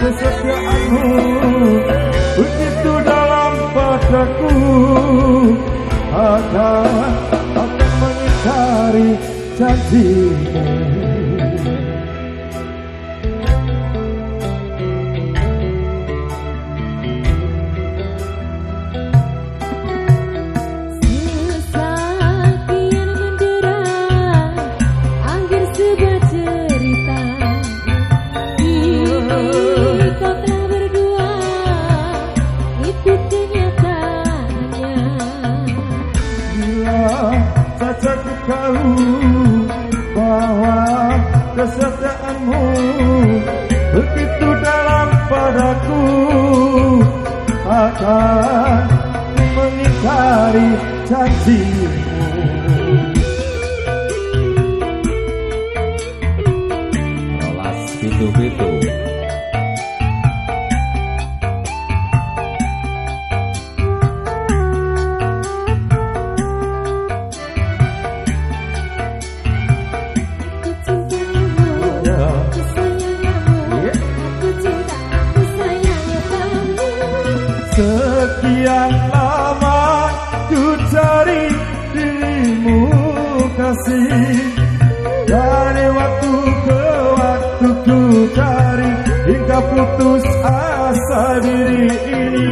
kesetiaanmu. Begitu dalam padaku Akan, akan mengingkari janjimu kesetiaanmu begitu dalam padaku. Akan mengingkari janjimu Sekian lama ku cari dirimu kasih. Dari waktu ke waktu ku cari Hingga putus asa diri ini.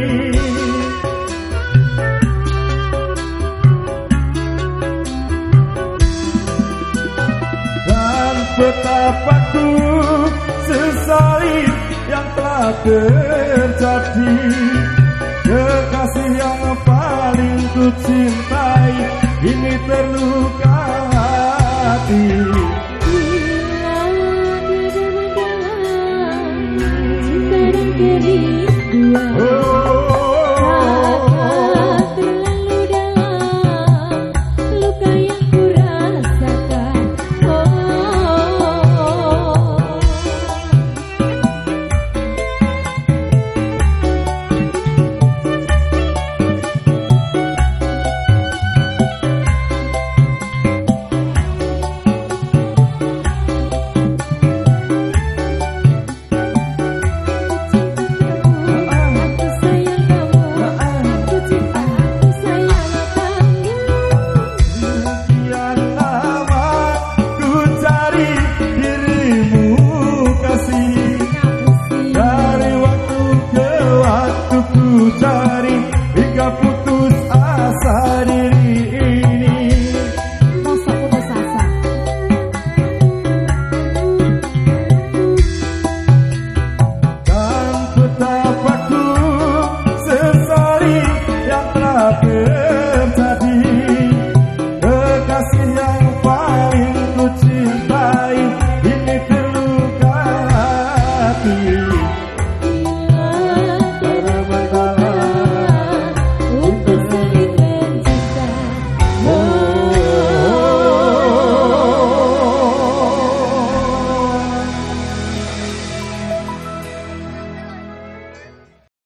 Dan betapa ku sesali yang telah terjadi Kekasih yang paling ku cintai Ini terluka hati. Bila di dalam cinta dan kedua